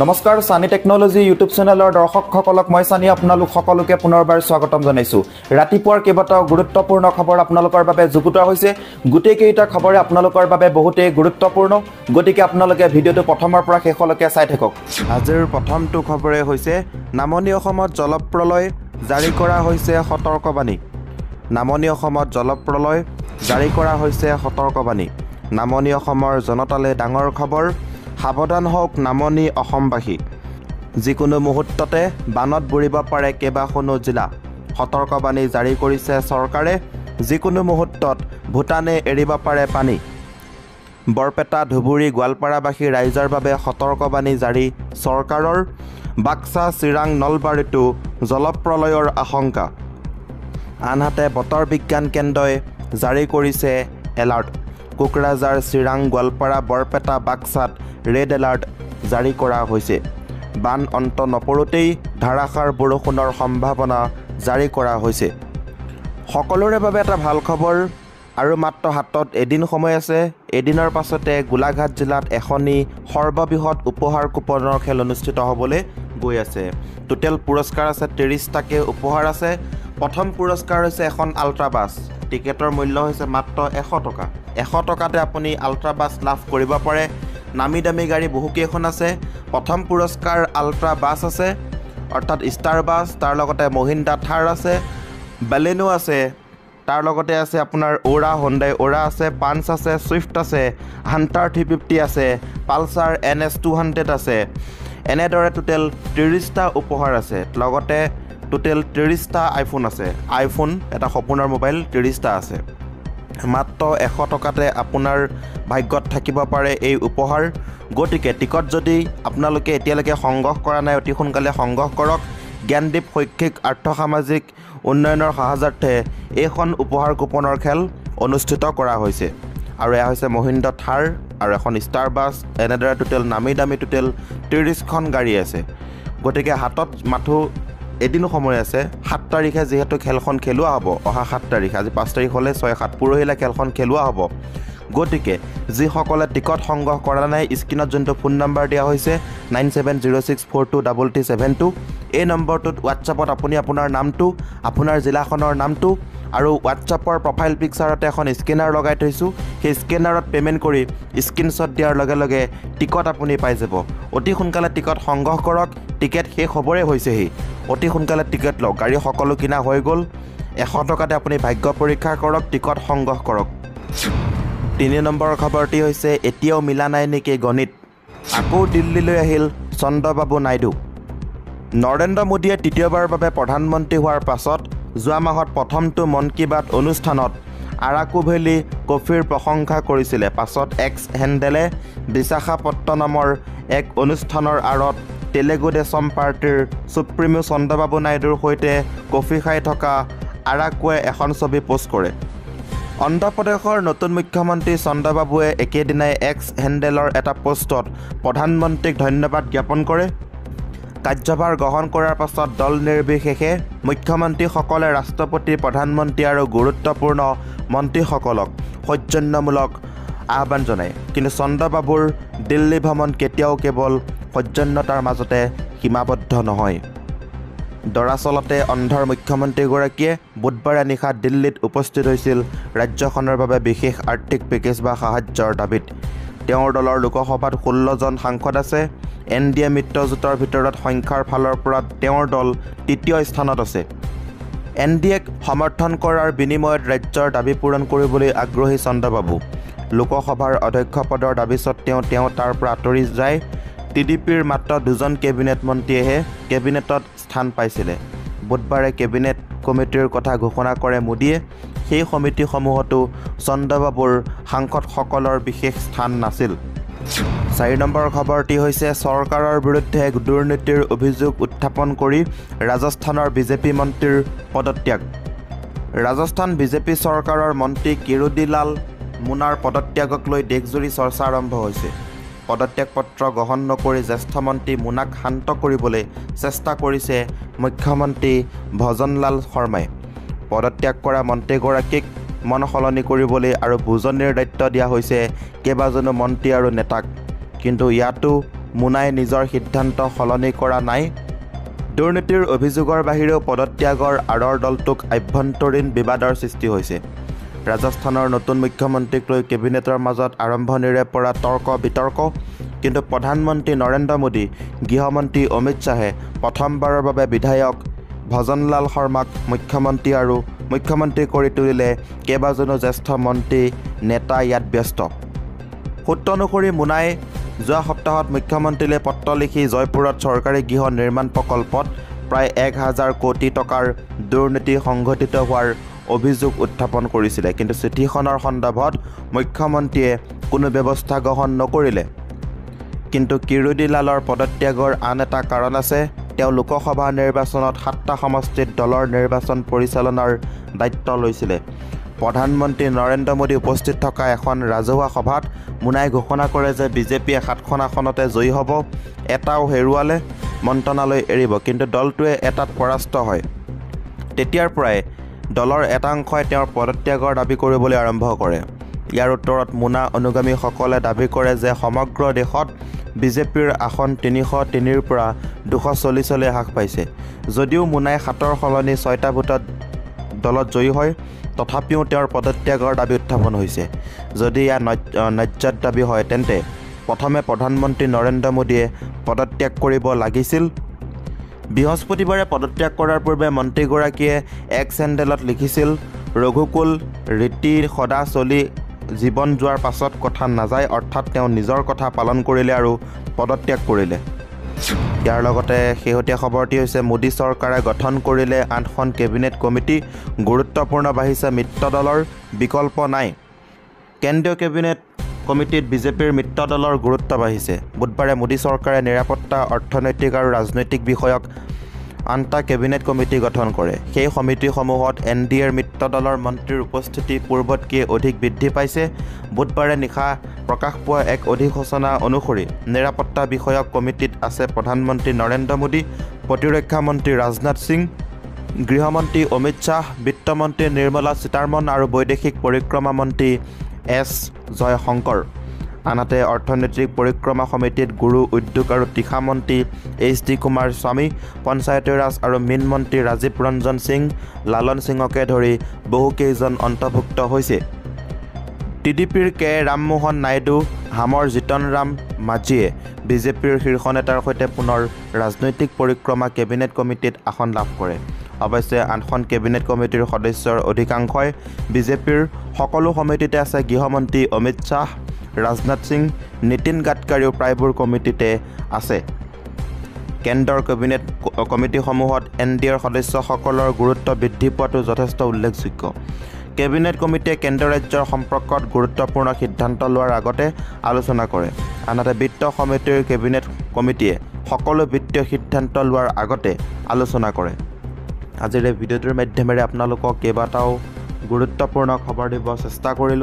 নমস্কাৰ চানি technology YouTube চেনেলৰ দৰ্শকসকলক মই চানি আপোনালোক সকলোকে পুনৰবাৰ স্বাগতম জনাইছোঁ। ৰাতিপুৱাৰ কেইবাটাও গুৰুত্বপূৰ্ণ খবৰ আপোনালোকৰ বাবে যুগুতোৱা হৈছে। গোটেইকেইটা খবৰে আপোনালোকৰ বাবে বহুতেই গুৰুত্বপূৰ্ণ। গতিকে আপোনালোকে ভিডিঅ'টো প্ৰথমৰ পৰা শেষলৈকে চাই থাকক। আজিৰ প্ৰথমটো খবৰে হৈছে নামনি অসমত জলপ্ৰলয় জাৰি কৰা হৈছে সতৰ্কবাণী। নামনি অসমত জলপ্ৰলয় জাৰি কৰা হৈছে সতৰ্কবাণী। নামনি অসমৰ জনতালৈ ডাঙৰ খবৰ। সাৱধান হওক নামনি অসমবাসী। যিকোনো মুহূৰ্ততে বানত বুৰিব পাৰে কেইবাখনো জিলা। সতৰ্কবাণী জাৰি কৰিছে চৰকাৰে। যিকোনো মুহূৰ্তত ভূটানে এৰিব পাৰে পানী। বৰপেটা ধুবুৰী গোৱালপাৰাবাসী ৰাইজৰ বাবে সতৰ্কবাণী জাৰি চৰকাৰৰ। বাক্সা চিৰাং নলবাৰীতো জলপ্ৰলয়ৰ আশংকা। আনহাতে বতৰ বিজ্ঞান কেন্দ্ৰই জাৰি কৰিছে এলাৰ্ট। কোকৰাঝাৰ চিৰাং গোৱালপাৰা বৰপেটা বাক্সাত ৰেড এলাৰ্ট জাৰি কৰা হৈছে। বান অন্ত নপৰোঁতেই ধাৰাসাৰ বৰষুণৰ সম্ভাৱনা জাৰি কৰা হৈছে। সকলোৰে বাবে এটা ভাল খবৰ আৰু মাত্ৰ হাতত এদিন সময় আছে। এদিনৰ পাছতে গোলাঘাট জিলাত এখনি সৰ্ববৃহৎ উপহাৰ কুপনৰ খেল অনুষ্ঠিত হ'বলৈ গৈ আছে। টোটেল পুৰস্কাৰ আছে ত্ৰিছটাকৈ উপহাৰ আছে। প্ৰথম পুৰস্কাৰ হৈছে এখন আল্ট্ৰা বাছ টিকেটৰ মূল্য হৈছে মাত্ৰ এশ টকা। এশ টকাতে আপুনি আল্ট্ৰা বাছ লাভ কৰিব পাৰে। নামী দামী গাড়ী বহুকেইখন আছে। প্ৰথম পুৰস্কাৰ আল্ট্ৰা বাছ আছে। অৰ্থাৎ ষ্টাৰ বাছ তাৰ লগতে মহিন্দ্ৰা থাৰ আছে। বেলেনো আছে। তাৰ লগতে আছে আপোনাৰ অ'ৰা হণ্ডাই অ'ৰা আছে। পাঞ্চ আছে ছুইফ্ট আছে। হাণ্টাৰ থ্ৰী ফিফটি আছে। Pulsar N S two hundred আছে। এনেদৰে টোটেল ত্ৰিছটা উপহাৰ আছে। লগতে টোটেল ত্ৰিছটা আইফোন আছে। আইফোন এটা সপোনৰ মোবাইল ত্ৰিছটা আছে। মাত্ৰ এশ টকাতে আপোনাৰ ভাগ্যত থাকিব পাৰে এই উপহাৰ। গতিকে টিকট যদি আপোনালোকে এতিয়ালৈকে সংগ্ৰহ কৰা নাই অতি সোনকালে সংগ্ৰহ কৰক। জ্ঞানদীপ শৈক্ষিক আৰ্থসামাজিক উন্নয়নৰ সাহায্যাৰ্থে এইখন উপহাৰ কুপনৰ খেল অনুষ্ঠিত কৰা হৈছে। আৰু এয়া হৈছে মহিন্দ্ৰ থাৰ আৰু এখন ষ্টাৰ বাছ এনেদৰে টোটেল নামী দামী টোটেল ত্ৰিছখন গাড়ী আছে। গতিকে হাতত মাথো এদিনো সময় আছে। সাত তাৰিখে যিহেতু খেলখন খেলোৱা হ'ব অহা সাত তাৰিখ আজি পাঁচ তাৰিখ হ'লে ছয় সাত পৰহিলৈ খেলখন খেলোৱা হ'ব। গতিকে যিসকলে টিকট সংগ্ৰহ কৰা নাই স্ক্ৰীণত যোনটো ফোন নম্বৰ দিয়া হৈছে nine seven zero' six four two double three seven two এই নম্বৰটোত হোৱাটছআপত আপুনি আপোনাৰ নামটো আপোনাৰ জিলাখনৰ নামটো আৰু হোৱাটছআপৰ প্ৰফাইল পিকচাৰতে এখন স্কেনাৰ লগাই থৈছোঁ। সেই স্কেনাৰত পে'মেণ্ট কৰি স্ক্ৰীণশ্বট দিয়াৰ লগে লগে টিকট আপুনি পাই যাব। অতি সোনকালে টিকট সংগ্ৰহ কৰক টিকেট শেষ হ'বৰে হৈছেহি। অতি সোনকালে টিকেট লওক। গাড়ী সকলো কিনা হৈ গ'ল। এশ টকাতে আপুনি ভাগ্য পৰীক্ষা কৰক টিকট সংগ্ৰহ কৰক। তিনি নম্বৰৰ খবৰটি হৈছে এতিয়াও মিলা নাই নেকি গণিত? আকৌ দিল্লীলৈ আহিল চন্দ্ৰবাবু নাইডু। নৰেন্দ্ৰ মোদীয়ে তৃতীয়বাৰৰ বাবে প্ৰধানমন্ত্ৰী হোৱাৰ পাছত যোৱা মাহত প্ৰথমটো মন কী বাত অনুষ্ঠানত আৰাকু ভেলী কফিৰ প্ৰশংসা কৰিছিলে। পাছত এক্স হেণ্ডেলে বিশাখাপট্টনমৰ এক অনুষ্ঠানৰ আঁৰত তেলেগু দেশম পাৰ্টীৰ চুপ্ৰিমো চন্দ্ৰবাবু নাইডুৰ সৈতে কফি খাই থকা আৰাকুৱে এখন ছবি পোষ্ট কৰে। অন্ধ্ৰপ্ৰদেশৰ নতুন মুখ্যমন্ত্ৰী চন্দ্ৰবাবুৱে একেদিনাই এক্স হেণ্ডেলৰ এটা পোষ্টত প্ৰধানমন্ত্ৰীক ধন্যবাদ জ্ঞাপন কৰে। কাৰ্যভাৰ গ্ৰহণ কৰাৰ পাছত দল নিৰ্বিশেষে মুখ্যমন্ত্ৰীসকলে ৰাষ্ট্ৰপতি প্ৰধানমন্ত্ৰী আৰু গুৰুত্বপূৰ্ণ মন্ত্ৰীসকলক সৌজন্যমূলক আহ্বান জনায়। কিন্তু চন্দ্ৰবাবুৰ দিল্লী ভ্ৰমণ কেতিয়াও কেৱল সৌজন্যতাৰ মাজতে সীমাবদ্ধ নহয়। দৰাচলতে অন্ধ্ৰৰ মুখ্যমন্ত্ৰীগৰাকীয়ে বুধবাৰে নিশা দিল্লীত উপস্থিত হৈছিল ৰাজ্যখনৰ বাবে বিশেষ আৰ্থিক পেকেজ বা সাহায্যৰ দাবীত। তেওঁৰ দলৰ লোকসভাত ষোল্লজন সাংসদ আছে। এন ডি এ মিত্ৰজোঁটৰ ভিতৰত সংখ্যাৰ ফালৰ পৰা তেওঁৰ দল তৃতীয় স্থানত আছে। এন ডি এক সমৰ্থন কৰাৰ বিনিময়ত ৰাজ্যৰ দাবী পূৰণ কৰিবলৈ আগ্ৰহী চন্দ্ৰবাবু। লোকসভাৰ অধ্যক্ষ পদৰ দাবী সত্ত্বেও তেওঁ তাৰ পৰা আঁতৰি যায়। টি ডি পিৰ মাত্ৰ দুজন কেবিনেট মন্ত্ৰীয়েহে কেবিনেটত স্থান পাইছিলে। বুধবাৰে কেবিনেট কমিটিৰ কথা ঘোষণা কৰে মোদীয়ে। সেই সমিতিসমূহতো চন্দ্ৰবাবুৰ সাংসদসকলৰ বিশেষ স্থান নাছিল। চাৰি নম্বৰ খবৰটি হৈছে চৰকাৰৰ বিৰুদ্ধে দুৰ্নীতিৰ অভিযোগ উত্থাপন কৰি ৰাজস্থানৰ বিজেপি মন্ত্ৰীৰ পদত্যাগ। ৰাজস্থান বিজেপি চৰকাৰৰ মন্ত্ৰী কিৰোদীলাল মুনাৰ পদত্যাগক লৈ দেশজুৰি চৰ্চা আৰম্ভ হৈছে। পদত্যাগ পত্ৰ গ্ৰহণ নকৰি জ্যেষ্ঠ মন্ত্ৰী মুনাক শান্ত কৰিবলৈ চেষ্টা কৰিছে মুখ্যমন্ত্ৰী ভজনলাল শৰ্মাই। পদত্যাগ কৰা মন্ত্ৰীগৰাকীক মন সলনি কৰিবলৈ আৰু বুজনিৰ দায়িত্ব দিয়া হৈছে কেইবাজনো মন্ত্ৰী আৰু নেতাক। কিন্তু ইয়াতো মুনাই নিজৰ সিদ্ধান্ত সলনি কৰা নাই। দুৰ্নীতিৰ অভিযোগৰ বাহিৰেও পদত্যাগৰ আঁৰৰ দলটোক আভ্যন্তৰীণ বিবাদৰ সৃষ্টি হৈছে। ৰাজস্থানৰ নতুন মুখ্যমন্ত্ৰীক লৈ কেবিনেটৰ মাজত আৰম্ভণিৰে পৰা তৰ্ক বিতৰ্ক কিন্তু প্ৰধানমন্ত্ৰী নৰেন্দ্ৰ মোদী গৃহমন্ত্ৰী অমিত শ্বাহে প্ৰথমবাৰৰ বাবে বিধায়ক ভজনলাল শৰ্মাক মুখ্যমন্ত্ৰী আৰু মুখ্যমন্ত্ৰী কৰি তুলিলে কেইবাজনো জ্যেষ্ঠ মন্ত্ৰী নেতা ইয়াত ব্যস্ত। সূত্ৰ অনুসৰি মুনাই যোৱা সপ্তাহত মুখ্যমন্ত্ৰীলৈ পত্ৰ লিখি জয়পুৰত চৰকাৰী গৃহ নিৰ্মাণ প্ৰকল্পত প্ৰায় এক হাজাৰ কোটি টকাৰ দুৰ্নীতি সংঘটিত হোৱাৰ অভিযোগ উত্থাপন কৰিছিলে। কিন্তু চিঠিখনৰ সন্দৰ্ভত মুখ্যমন্ত্ৰীয়ে কোনো ব্যৱস্থা গ্ৰহণ নকৰিলে। কিন্তু কিৰোদীলালৰ পদত্যাগৰ আন এটা কাৰণ আছে। তেওঁ লোকসভা নিৰ্বাচনত সাতটা সমষ্টিত দলৰ নিৰ্বাচন পৰিচালনাৰ দায়িত্ব লৈছিলে। প্ৰধানমন্ত্ৰী নৰেন্দ্ৰ মোদী উপস্থিত থকা এখন ৰাজহুৱা সভাত মুনাই ঘোষণা কৰে যে বিজেপিয়ে সাতখন আসনতে জয়ী হ'ব এটাও হেৰুৱালে মন্ত্ৰণালয় এৰিব কিন্তু দলটোৱে এটাত পৰাস্ত হয়। তেতিয়াৰ পৰাই দলৰ এটা অংশই তেওঁৰ পদত্যাগৰ দাবী কৰিবলৈ আৰম্ভ কৰে। ইয়াৰ উত্তৰত মুনা অনুগামীসকলে দাবী কৰে যে সমগ্ৰ দেশত বিজেপিৰ আসন তিনিশ তিনিৰ পৰা দুশ চল্লিছলৈ হ্ৰাস পাইছে। যদিও মুনাই সাতৰ সলনি ছয়টা ভোটত দলত জয়ী হয় তথাপিও তেওঁৰ পদত্যাগৰ দাবী উত্থাপন হৈছে। যদি ইয়াৰ ন্যায্যত দাবী হয় তেন্তে প্ৰথমে প্ৰধানমন্ত্ৰী নৰেন্দ্ৰ মোদীয়ে পদত্যাগ কৰিব লাগিছিল। বৃহস্পতিবাৰে পদত্যাগ কৰাৰ পূৰ্বে মন্ত্ৰীগৰাকীয়ে এক চেণ্ডেলত লিখিছিল ৰঘুকুল ৰীতি সদা চলি জীৱন যোৱাৰ পাছত কথা নাযায় অৰ্থাৎ তেওঁ নিজৰ কথা পালন কৰিলে আৰু পদত্যাগ কৰিলে। ইয়াৰ লগতে শেহতীয়া খবৰটি হৈছে মোদী চৰকাৰে গঠন কৰিলে আঠখন কেবিনেট কমিটি গুৰুত্বপূৰ্ণ বাঢ়িছে মিত্ৰ দলৰ বিকল্প নাই। কেন্দ্ৰীয় কেবিনেট কমিটিত বিজেপিৰ মিত্ৰ দলৰ গুৰুত্ব বাঢ়িছে। বুধবাৰে মোদী চৰকাৰে নিৰাপত্তা অৰ্থনৈতিক আৰু ৰাজনৈতিক বিষয়ক আঠটা কেবিনেট কমিটি গঠন কৰে। সেই সমিতিসমূহত এন ডি এৰ মিত্ৰ দলৰ মন্ত্ৰীৰ উপস্থিতি পূৰ্বতকৈ অধিক বৃদ্ধি পাইছে। বুধবাৰে নিশা প্ৰকাশ পোৱা এক অধিসূচনা অনুসৰি নিৰাপত্তা বিষয়ক কমিটিত আছে প্ৰধানমন্ত্ৰী নৰেন্দ্ৰ মোদী প্ৰতিৰক্ষা মন্ত্ৰী ৰাজনাথ সিং গৃহমন্ত্ৰী অমিত শ্বাহ বিত্তমন্ত্ৰী নিৰ্মলা সীতাৰমন আৰু বৈদেশিক পৰিক্ৰমা মন্ত্ৰী এছ জয়শংকৰ। আনহাতে অৰ্থনৈতিক পৰিক্ৰমা সমিতিত গুৰু উদ্যোগ আৰু তীখা মন্ত্ৰী এইচ ডি কুমাৰ স্বামী পঞ্চায়তী ৰাজ আৰু মীন মন্ত্ৰী ৰাজীৱ ৰঞ্জন সিং লালন সিঙকে ধৰি বহুকেইজন অন্তৰ্ভুক্ত হৈছে। টি ডি পিৰ কে ৰামমোহন নাইডু হামৰ জিতন ৰাম মাঝীয়ে বিজেপিৰ শীৰ্ষ নেতাৰ সৈতে পুনৰ ৰাজনৈতিক পৰিক্ৰমা কেবিনেট কমিটিত আসন লাভ কৰে। অৱশ্যে আঠখন কেবিনেট কমিটিৰ সদস্যৰ অধিকাংশই বিজেপিৰ সকলো সমিতিতে আছে গৃহমন্ত্ৰী অমিত শ্বাহ ৰাজনাথ সিং নীতিন গাডকাৰীও প্ৰায়বোৰ কমিটিতে আছে। কেন্দ্ৰৰ কেবিনেট কমিটিসমূহত এন ডি এৰ সদস্যসকলৰ গুৰুত্ব বৃদ্ধি পোৱাটো যথেষ্ট উল্লেখযোগ্য। কেবিনেট কমিটিয়ে কেন্দ্ৰ ৰাজ্যৰ সম্পৰ্কত গুৰুত্বপূৰ্ণ সিদ্ধান্ত লোৱাৰ আগতে আলোচনা কৰে। আনহাতে বিত্ত সমিতিৰ কেবিনেট কমিটিয়ে সকলো বিত্তীয় সিদ্ধান্ত লোৱাৰ আগতে আলোচনা কৰে। আজিৰ এই ভিডিঅ'টোৰ মাধ্যমেৰে আপোনালোকক কেইবাটাও গুৰুত্বপূৰ্ণ খবৰ দিব চেষ্টা কৰিলোঁ।